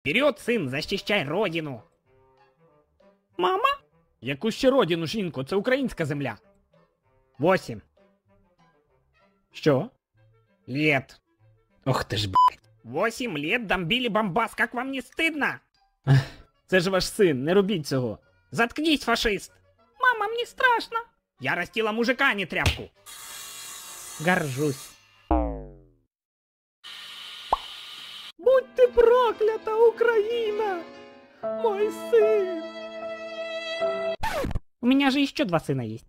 Вперед, сын, защищай родину. Мама? Яку ще родину, жінко? Це українська земля. Восім. Що? Лет. Ох ти ж, блядь. Восім лет дамбілі бамбас, как вам не стидно? Це ж ваш син, не робіть цього. Заткнись, фашист. Мама, мені страшно. Я растила мужика, а не тряпку. Горжусь. Ти проклята, Україна! Мой сын! У меня же еще два сына есть.